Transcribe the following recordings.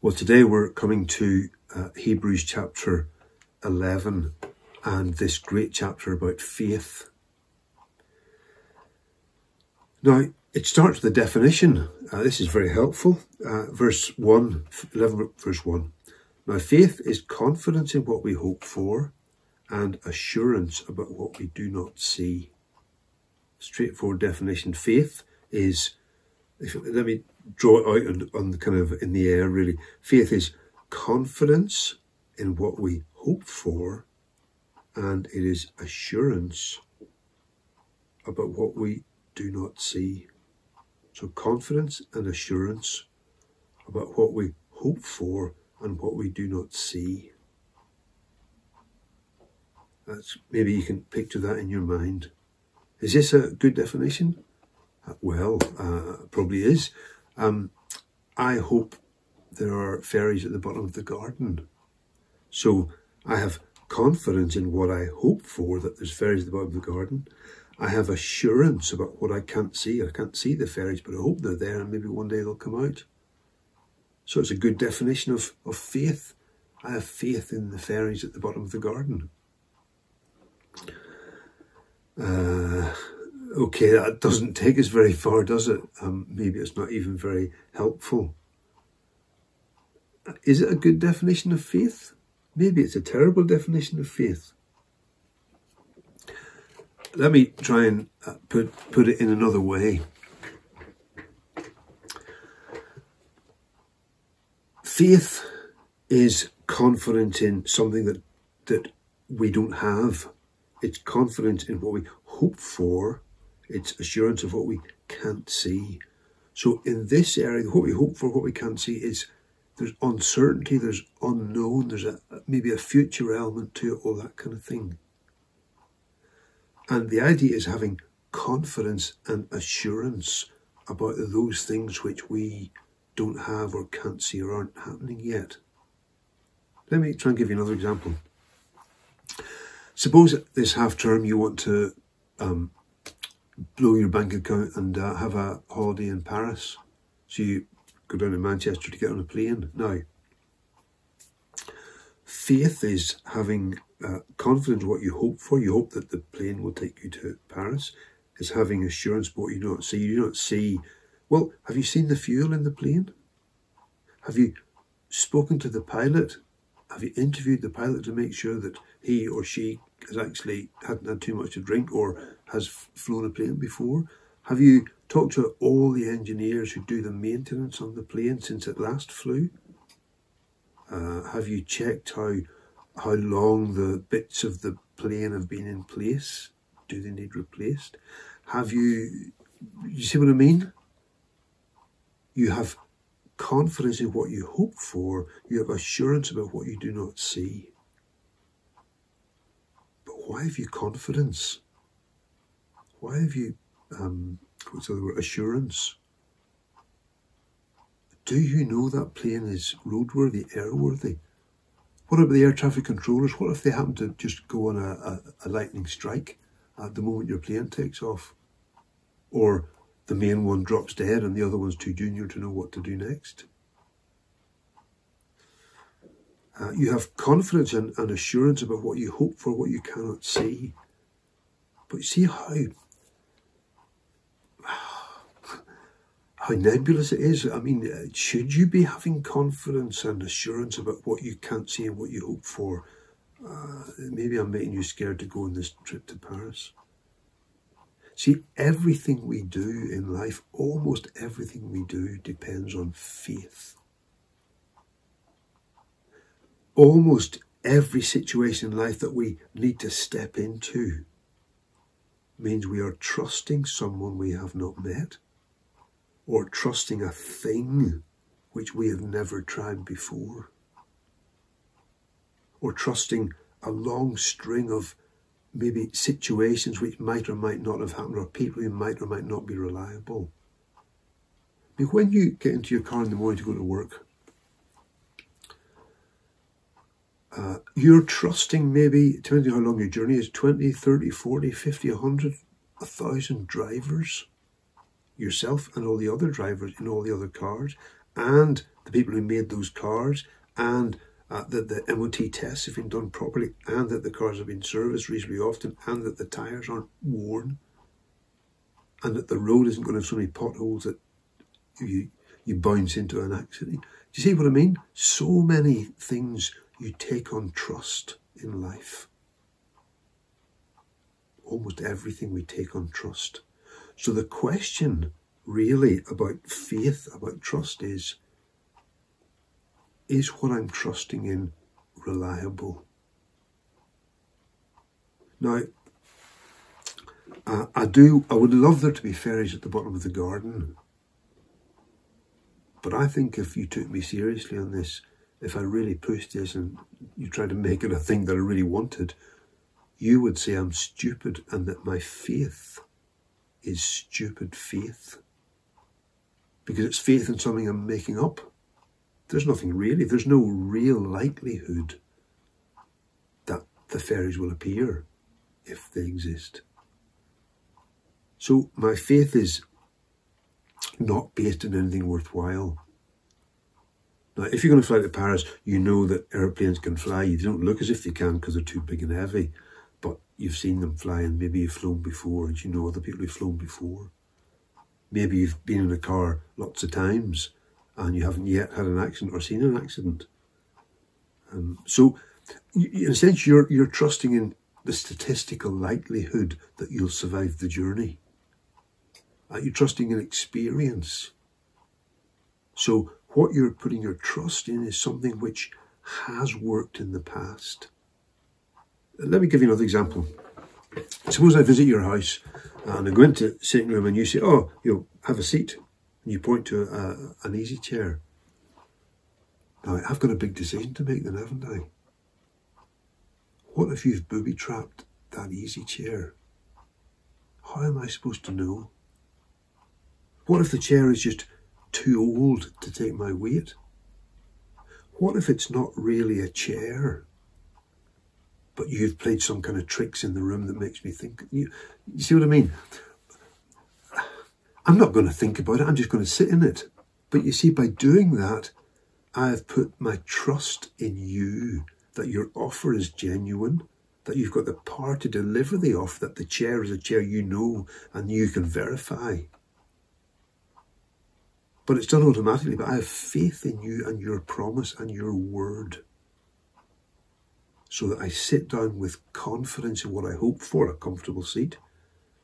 Well, today we're coming to uh, Hebrews chapter 11 and this great chapter about faith. Now, it starts with a definition. Uh, this is very helpful. Uh, verse 1, 11, verse 1. Now, faith is confidence in what we hope for and assurance about what we do not see. Straightforward definition. Faith is, if, let me draw it out on, on the kind of in the air really. Faith is confidence in what we hope for, and it is assurance about what we do not see. So, confidence and assurance about what we hope for and what we do not see. That's maybe you can picture that in your mind. Is this a good definition? Uh, well, uh, probably is. Um, I hope there are fairies at the bottom of the garden. So I have confidence in what I hope for, that there's fairies at the bottom of the garden. I have assurance about what I can't see. I can't see the fairies, but I hope they're there and maybe one day they'll come out. So it's a good definition of, of faith. I have faith in the fairies at the bottom of the garden. Uh, okay, that doesn't take us very far, does it? Um, maybe it's not even very helpful. Is it a good definition of faith? Maybe it's a terrible definition of faith. Let me try and uh, put, put it in another way. Faith is confidence in something that, that we don't have. It's confidence in what we hope for it's assurance of what we can't see. So in this area, what we hope for, what we can't see is there's uncertainty, there's unknown, there's a, maybe a future element to it, all that kind of thing. And the idea is having confidence and assurance about those things which we don't have or can't see or aren't happening yet. Let me try and give you another example. Suppose this half term you want to um, blow your bank account and uh, have a holiday in Paris. So you go down to Manchester to get on a plane. Now, faith is having uh, confidence what you hope for. You hope that the plane will take you to Paris. Is having assurance what you don't see. You do not see. Well, have you seen the fuel in the plane? Have you spoken to the pilot? Have you interviewed the pilot to make sure that he or she has actually hadn't had too much to drink or has flown a plane before? Have you talked to all the engineers who do the maintenance on the plane since it last flew? Uh, have you checked how how long the bits of the plane have been in place? Do they need replaced? Have you, you see what I mean? You have confidence in what you hope for. You have assurance about what you do not see. Why have you confidence? Why have you, um, what's the word, assurance? Do you know that plane is roadworthy, airworthy? What about the air traffic controllers? What if they happen to just go on a, a, a lightning strike at the moment your plane takes off? Or the main one drops dead and the other one's too junior to know what to do next? Uh, you have confidence and, and assurance about what you hope for, what you cannot see. But see how how nebulous it is. I mean, uh, should you be having confidence and assurance about what you can't see and what you hope for? Uh, maybe I'm making you scared to go on this trip to Paris. See, everything we do in life, almost everything we do, depends on faith. Almost every situation in life that we need to step into means we are trusting someone we have not met or trusting a thing which we have never tried before, or trusting a long string of maybe situations which might or might not have happened, or people who might or might not be reliable. But when you get into your car in the morning to go to work, uh, you're trusting maybe, depending how long your journey is, 20, 30, 40, 50, 100, 1,000 drivers yourself and all the other drivers in all the other cars, and the people who made those cars and uh, that the MOT tests have been done properly and that the cars have been serviced reasonably often and that the tyres aren't worn and that the road isn't going to have so many potholes that you, you bounce into an accident. Do you see what I mean? So many things you take on trust in life. Almost everything we take on trust. So the question really about faith, about trust is, is what I'm trusting in reliable? Now, uh, I do, I would love there to be fairies at the bottom of the garden. But I think if you took me seriously on this, if I really pushed this and you tried to make it a thing that I really wanted, you would say I'm stupid and that my faith is stupid faith. Because it's faith in something I'm making up. There's nothing really, there's no real likelihood that the fairies will appear if they exist. So my faith is not based on anything worthwhile. Now, if you're going to fly to Paris, you know that airplanes can fly. You don't look as if they can because they're too big and heavy, but you've seen them fly and maybe you've flown before and you know other people who've flown before. Maybe you've been in a car lots of times and you haven't yet had an accident or seen an accident. Um, so, in a sense, you're, you're trusting in the statistical likelihood that you'll survive the journey. Are you trusting in experience? So what you're putting your trust in is something which has worked in the past. Let me give you another example. Suppose I visit your house and I go into the sitting room and you say, oh, you know, have a seat. And you point to a, an easy chair. Now, I've got a big decision to make then, haven't I? What if you've booby trapped that easy chair? How am I supposed to know? What if the chair is just too old to take my weight? What if it's not really a chair? But you've played some kind of tricks in the room that makes me think. You, you see what I mean? I'm not going to think about it, I'm just going to sit in it. But you see, by doing that, I have put my trust in you that your offer is genuine, that you've got the power to deliver the offer, that the chair is a chair you know and you can verify. But it's done automatically. But I have faith in you and your promise and your word. So that I sit down with confidence in what I hope for a comfortable seat,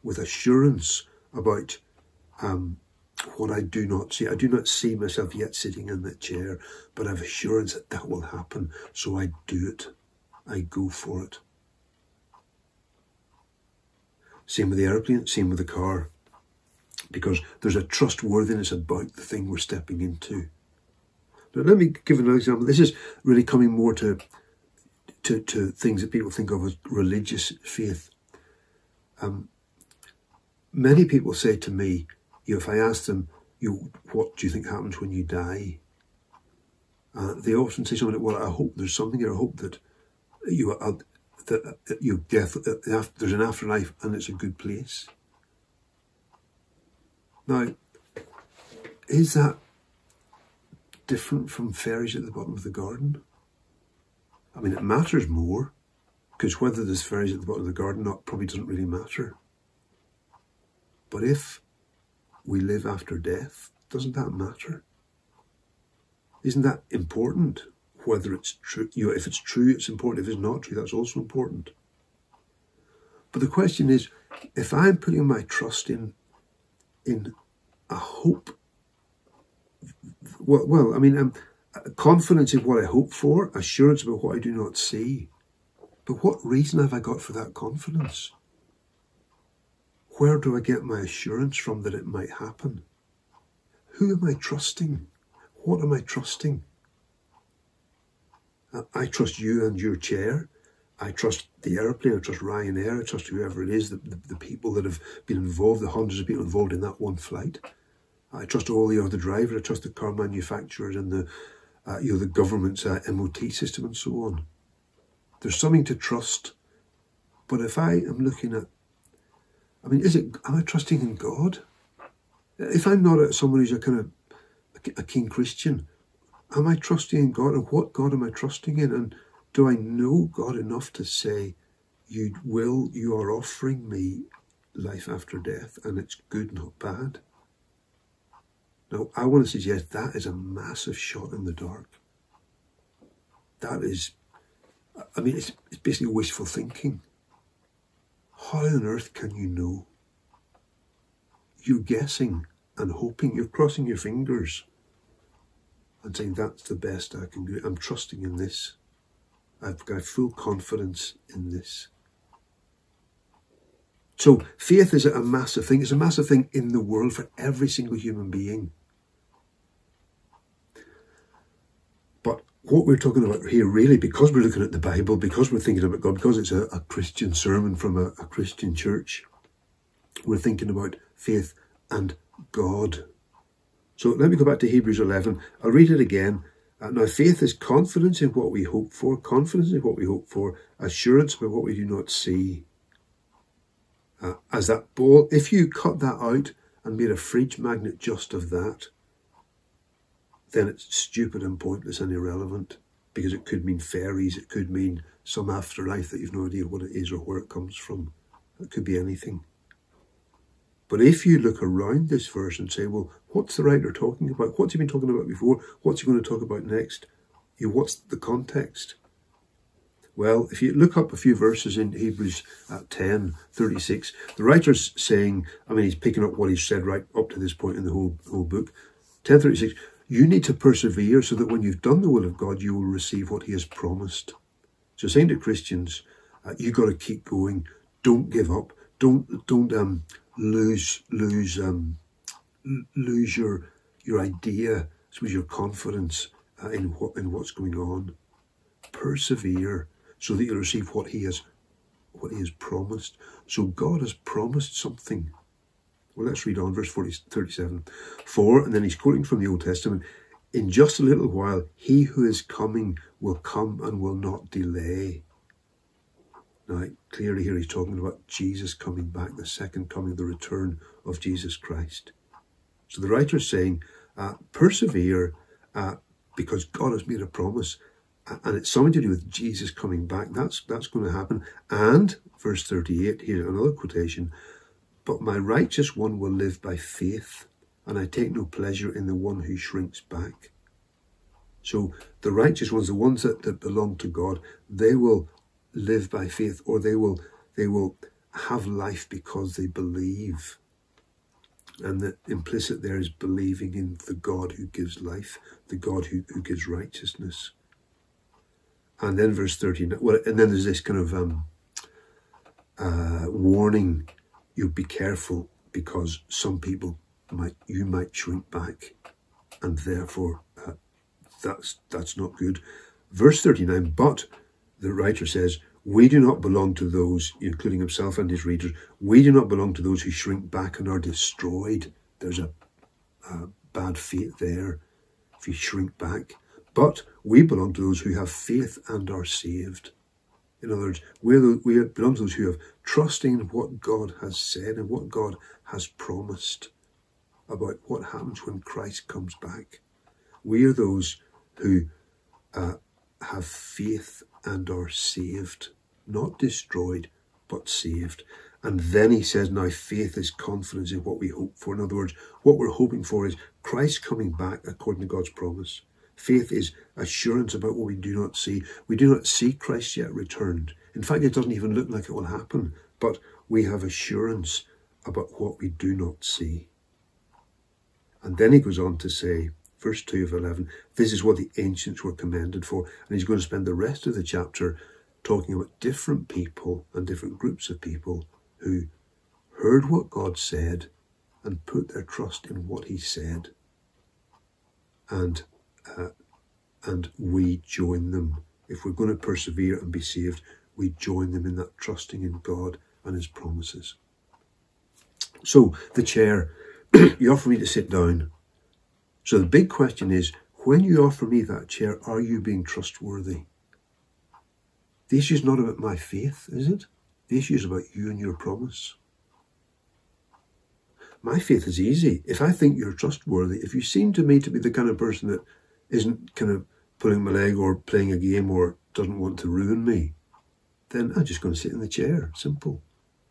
with assurance about um, what I do not see. I do not see myself yet sitting in that chair, but I have assurance that that will happen. So I do it. I go for it. Same with the airplane, same with the car because there's a trustworthiness about the thing we're stepping into. Now, let me give another example. This is really coming more to, to, to things that people think of as religious faith. Um, many people say to me, you know, if I ask them, you, what do you think happens when you die? Uh, they often say something like, well, I hope there's something here. I hope that you, uh, that uh, you death, uh, there's an afterlife and it's a good place. Now, is that different from fairies at the bottom of the garden? I mean, it matters more because whether there's fairies at the bottom of the garden or not probably doesn't really matter. But if we live after death, doesn't that matter? Isn't that important? Whether it's true, you know, if it's true, it's important. If it's not true, that's also important. But the question is, if I'm putting my trust in in a hope. Well, well I mean, um, confidence in what I hope for, assurance about what I do not see. But what reason have I got for that confidence? Where do I get my assurance from that it might happen? Who am I trusting? What am I trusting? I trust you and your chair. I trust the airplane, I trust Ryanair, I trust whoever it is, the, the, the, people that have been involved, the hundreds of people involved in that one flight. I trust all the other drivers, I trust the car manufacturers and the, uh, you know, the government's uh, MOT system and so on. There's something to trust. But if I am looking at, I mean, is it, am I trusting in God? If I'm not someone who's a kind of a keen Christian? Am I trusting in God? And what God am I trusting in? And do I know God enough to say, You will, you are offering me life after death, and it's good, not bad? Now, I want to suggest that is a massive shot in the dark. That is, I mean, it's, it's basically wishful thinking. How on earth can you know? You're guessing and hoping, you're crossing your fingers and saying, That's the best I can do. I'm trusting in this. I've got full confidence in this. So faith is a massive thing. It's a massive thing in the world for every single human being. But what we're talking about here, really, because we're looking at the Bible, because we're thinking about God, because it's a, a Christian sermon from a, a Christian church, we're thinking about faith and God. So let me go back to Hebrews 11. I'll read it again. Uh, now, faith is confidence in what we hope for, confidence in what we hope for, assurance about what we do not see. Uh, as that ball, if you cut that out and made a fridge magnet just of that, then it's stupid and pointless and irrelevant because it could mean fairies, it could mean some afterlife that you've no idea what it is or where it comes from. It could be anything. But if you look around this verse and say, well, what's the writer talking about? What's he been talking about before? What's he going to talk about next? You what's the context? Well, if you look up a few verses in Hebrews uh, 10, 36, the writer's saying, I mean, he's picking up what he's said right up to this point in the whole, whole book. 1036, you need to persevere so that when you've done the will of God, you will receive what he has promised. So saying to Christians, uh, you got to keep going. Don't give up. Don't, don't, um, lose lose um, lose your your idea, lose your confidence uh, in what in what's going on. Persevere so that you'll receive what He has what He has promised. So God has promised something. Well, let's read on verse 40, 37. For, and then he's quoting from the Old Testament, in just a little while, he who is coming will come and will not delay. Now, clearly here he's talking about Jesus coming back, the second coming, the return of Jesus Christ. So the writer is saying, uh, persevere uh, because God has made a promise and it's something to do with Jesus coming back. That's that's going to happen. And verse 38, here another quotation, but my righteous one will live by faith, and I take no pleasure in the one who shrinks back. So the righteous ones, the ones that, that belong to God, they will live by faith or they will they will have life because they believe and the implicit there is believing in the God who gives life, the God who, who gives righteousness. And then verse 13, well, and then there's this kind of um, uh, warning, you be careful because some people might, you might shrink back and therefore uh, that's, that's not good. Verse 39, but the writer says, we do not belong to those, including himself and his readers, we do not belong to those who shrink back and are destroyed. There's a, a bad fate there if you shrink back. But we belong to those who have faith and are saved. In other words, we we belong to those who have trusting in what God has said and what God has promised about what happens when Christ comes back. We are those who uh, have faith and are saved, not destroyed, but saved. And then he says, now faith is confidence in what we hope for. In other words, what we're hoping for is Christ coming back according to God's promise. Faith is assurance about what we do not see. We do not see Christ yet returned. In fact, it doesn't even look like it will happen, but we have assurance about what we do not see. And then he goes on to say, verse 2 of 11. This is what the ancients were commended for. And he's going to spend the rest of the chapter talking about different people and different groups of people who heard what God said and put their trust in what he said. And, uh, and we join them. If we're going to persevere and be saved, we join them in that trusting in God and his promises. So, the chair, you offer me to sit down. So the big question is, when you offer me that chair, are you being trustworthy? The issue is not about my faith, is it? The issue is about you and your promise. My faith is easy. If I think you're trustworthy, if you seem to me to be the kind of person that isn't kind of pulling my leg or playing a game or doesn't want to ruin me, then I'm just going to sit in the chair. Simple.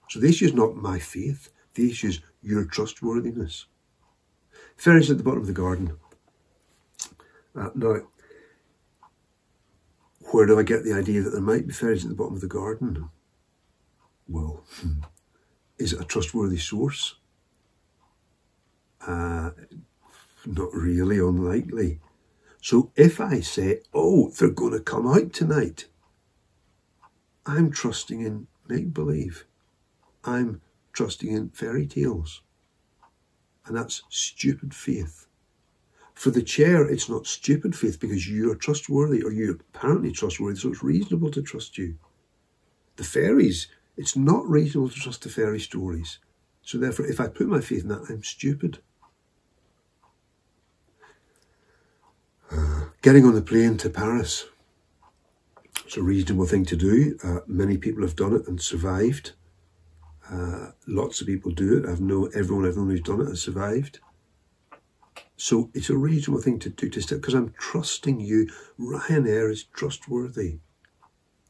So the issue is not my faith. The issue is your trustworthiness. Fairies at the bottom of the garden. Uh, now, where do I get the idea that there might be fairies at the bottom of the garden? Well, hmm, is it a trustworthy source? Uh, not really, unlikely. So if I say, oh, they're going to come out tonight, I'm trusting in make believe. I'm trusting in fairy tales. And that's stupid faith. For the chair, it's not stupid faith because you're trustworthy or you're apparently trustworthy, so it's reasonable to trust you. The fairies, it's not reasonable to trust the fairy stories. So therefore, if I put my faith in that, I'm stupid. getting on the plane to Paris. It's a reasonable thing to do. Uh, many people have done it and survived. Uh, lots of people do it. I've known everyone everyone who's done it has survived. So it's a reasonable thing to do to step because I'm trusting you. Ryanair is trustworthy.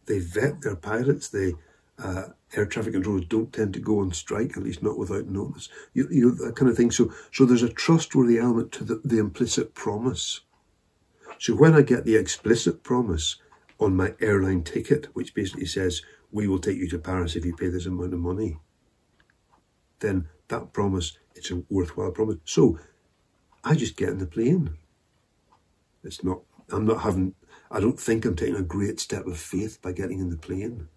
They vet their pilots. They uh, air traffic controllers don't tend to go on strike, at least not without notice. You, you know that kind of thing. So so there's a trustworthy element to the, the implicit promise. So when I get the explicit promise on my airline ticket, which basically says we will take you to Paris if you pay this amount of money, then that promise it's a worthwhile promise. So I just get in the plane. It's not, I'm not having, I don't think I'm taking a great step of faith by getting in the plane.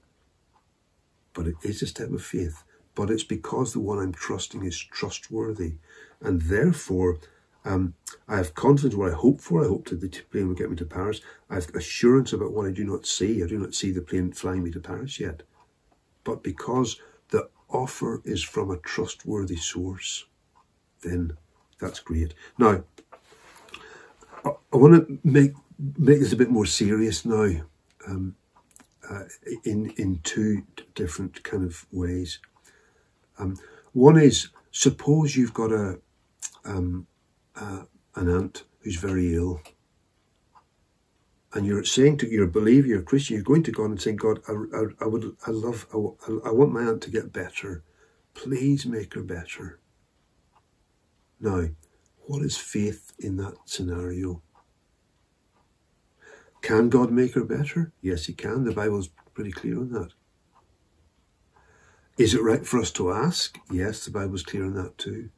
But it is a step of faith. But it's because the one I'm trusting is trustworthy. And therefore, um, I have confidence what I hope for. I hope that the plane will get me to Paris. I have assurance about what I do not see. I do not see the plane flying me to Paris yet. But because offer is from a trustworthy source, then that's great. Now, I, I want to make make this a bit more serious now, um, uh, in in two different kind of ways. Um, one is suppose you've got a um, uh, an aunt who's very ill, and you're saying to your believer, you're a Christian, you're going to God and saying, God, I, I, I would, I love, I, I want my aunt to get better. Please make her better. Now, what is faith in that scenario? Can God make her better? Yes, He can. The Bible's pretty clear on that. Is it right for us to ask? Yes, the Bible's clear on that too.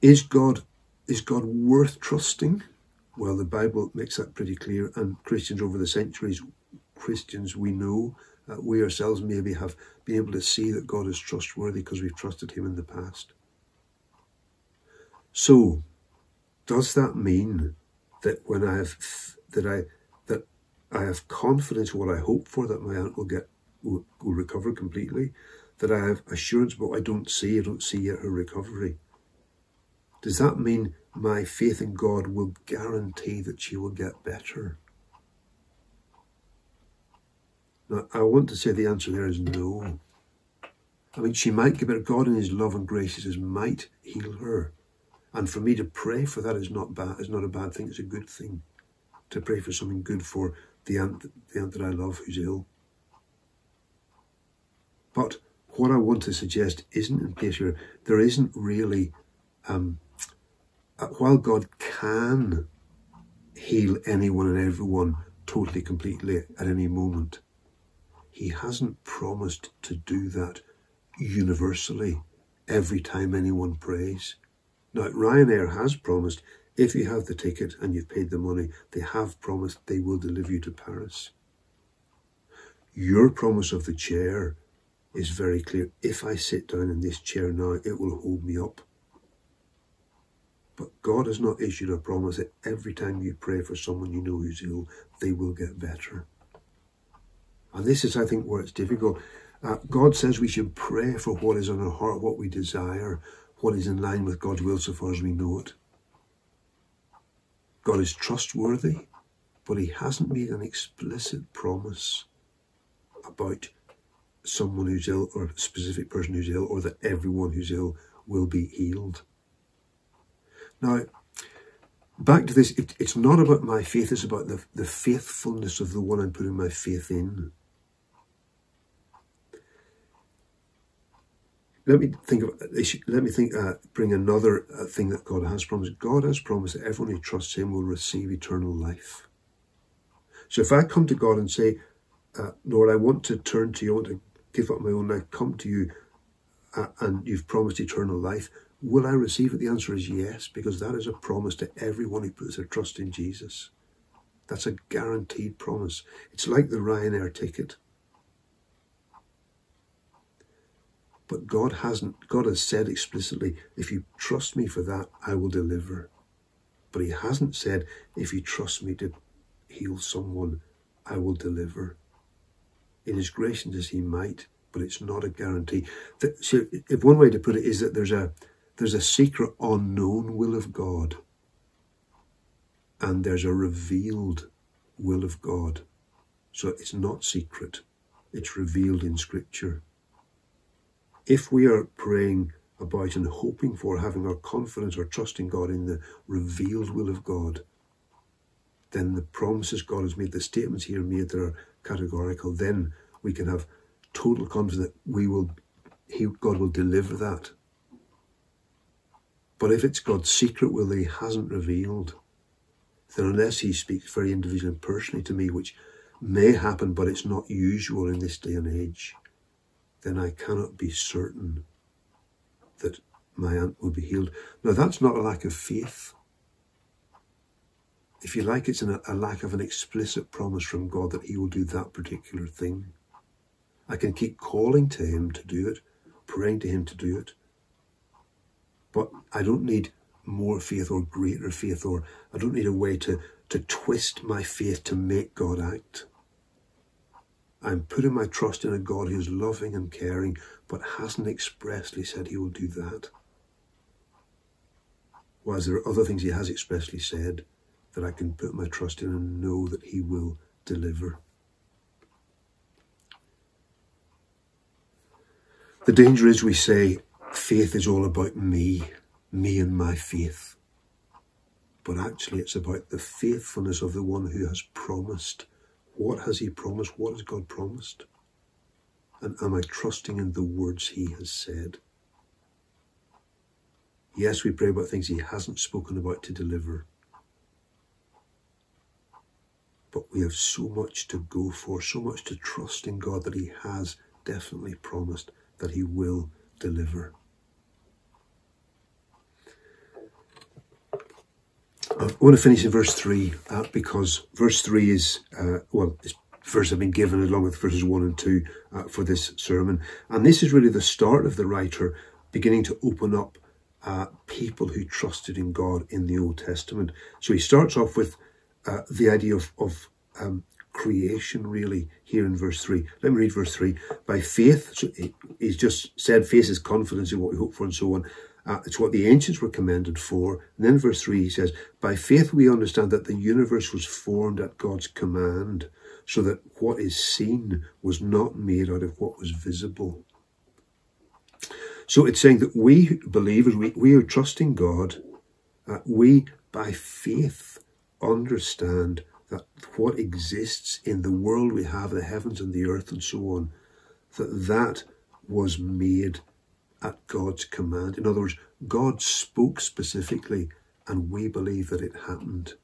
Is God is God worth trusting? Well, the Bible makes that pretty clear, and Christians over the centuries, Christians we know, uh, we ourselves maybe have been able to see that God is trustworthy because we've trusted Him in the past. So, does that mean that when I have that I that I have confidence what I hope for that my aunt will get will, will recover completely, that I have assurance but I don't see I don't see yet her recovery. Does that mean my faith in God will guarantee that she will get better? Now, I want to say the answer there is no. I mean, she might get better. God in His love and graces might heal her. And for me to pray for that is not bad. Is not a bad thing. It's a good thing to pray for something good for the aunt, the aunt that I love who's ill. But what I want to suggest isn't in place here. There isn't really um, Uh, while God can heal anyone and everyone totally, completely at any moment, He hasn't promised to do that universally every time anyone prays. Now, Ryanair has promised if you have the ticket and you've paid the money, they have promised they will deliver you to Paris. Your promise of the chair is very clear. If I sit down in this chair now, it will hold me up. But God has not issued a promise that every time you pray for someone you know who's ill, they will get better. And this is, I think, where it's difficult. Uh, God says we should pray for what is on our heart, what we desire, what is in line with God's will so far as we know it. God is trustworthy, but He hasn't made an explicit promise about someone who's ill or a specific person who's ill or that everyone who's ill will be healed. Now, back to this, it, it's not about my faith, it's about the, the faithfulness of the one I'm putting my faith in. Let me think of let me think uh, bring another uh, thing that God has promised. God has promised that everyone who trusts Him will receive eternal life. So if I come to God and say, uh, Lord, I want to turn to you, I want to give up my own life, come to you, uh, and you've promised eternal life, will I receive it? The answer is yes, because that is a promise to everyone who puts their trust in Jesus. That's a guaranteed promise. It's like the Ryanair ticket. But God hasn't, God has said explicitly, if you trust me for that, I will deliver. But He hasn't said, if you trust me to heal someone, I will deliver. In His grace as He might, but it's not a guarantee. So if one way to put it is that there's a there's a secret unknown will of God, and there's a revealed will of God. So it's not secret, it's revealed in Scripture if we are praying about and hoping for having our confidence or trusting God in the revealed will of God, then the promises God has made, the statements here made that are categorical, then we can have total confidence that we will, he, God will deliver that. But if it's God's secret will that He hasn't revealed, then unless He speaks very individually and personally to me, which may happen, but it's not usual in this day and age, then I cannot be certain that my aunt will be healed. Now, that's not a lack of faith. If you like, it's an, a lack of an explicit promise from God that He will do that particular thing. I can keep calling to Him to do it, praying to Him to do it, but I don't need more faith or greater faith, or I don't need a way to, to twist my faith to make God act. I'm putting my trust in a God who's loving and caring, but hasn't expressly said he will do that. Whereas there are other things he has expressly said that I can put my trust in and know that he will deliver. The danger is we say faith is all about me, me and my faith. But actually, it's about the faithfulness of the one who has promised what has He promised? What has God promised? And am I trusting in the words He has said? Yes, we pray about things He hasn't spoken about to deliver. But we have so much to go for, so much to trust in God that He has definitely promised that He will deliver. I want to finish in verse 3 uh, because verse 3 is, uh, well, this verse I've been given along with verses 1 and 2 uh, for this sermon. And this is really the start of the writer beginning to open up uh, people who trusted in God in the Old Testament. So he starts off with uh, the idea of, of um, creation, really, here in verse 3. Let me read verse 3. By faith, so he's just said faith is confidence in what we hope for and so on. Uh, it's what the ancients were commended for. And then verse 3 he says, By faith we understand that the universe was formed at God's command, so that what is seen was not made out of what was visible. So it's saying that we believers, we, we are trusting God, uh, we by faith understand that what exists in the world we have, the heavens and the earth and so on, that that was made at God's command. In other words, God spoke specifically, and we believe that it happened.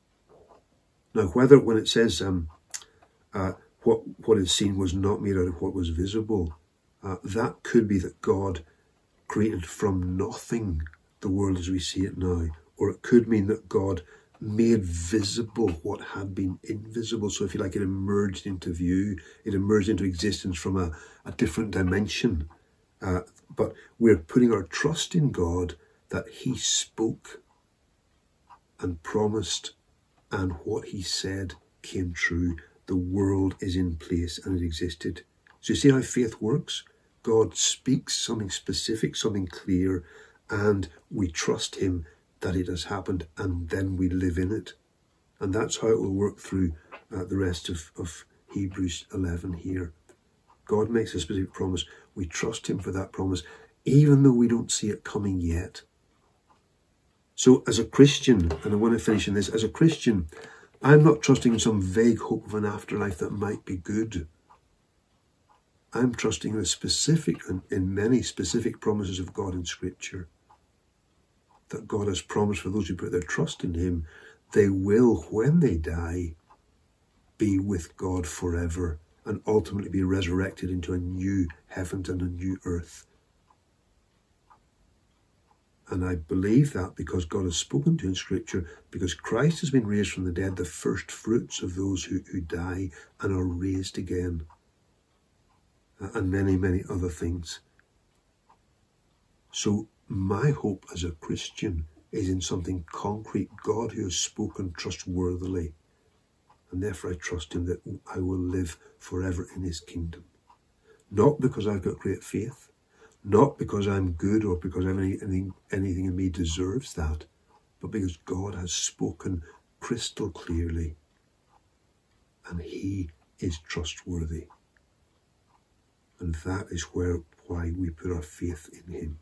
Now, whether when it says um, uh, what what is seen was not made out of what was visible, uh, that could be that God created from nothing the world as we see it now, or it could mean that God made visible what had been invisible. So, if you like, it emerged into view, it emerged into existence from a, a different dimension. Uh, but we're putting our trust in God that He spoke and promised, and what He said came true. The world is in place and it existed. So, you see how faith works? God speaks something specific, something clear, and we trust Him that it has happened, and then we live in it. And that's how it will work through uh, the rest of, of Hebrews 11 here. God makes a specific promise, we trust Him for that promise, even though we don't see it coming yet. So, as a Christian, and I want to finish in this, as a Christian, I'm not trusting in some vague hope of an afterlife that might be good. I'm trusting in a specific and in many specific promises of God in Scripture. That God has promised for those who put their trust in Him, they will, when they die, be with God forever and ultimately be resurrected into a new heaven and a new earth. And I believe that because God has spoken to in Scripture, because Christ has been raised from the dead, the first fruits of those who, who die and are raised again, uh, and many, many other things. So, my hope as a Christian is in something concrete, God who has spoken trustworthily. And therefore, I trust Him that I will live forever in His kingdom. Not because I've got great faith, not because I'm good or because anything, anything in me deserves that, but because God has spoken crystal clearly and He is trustworthy. And that is where why we put our faith in Him.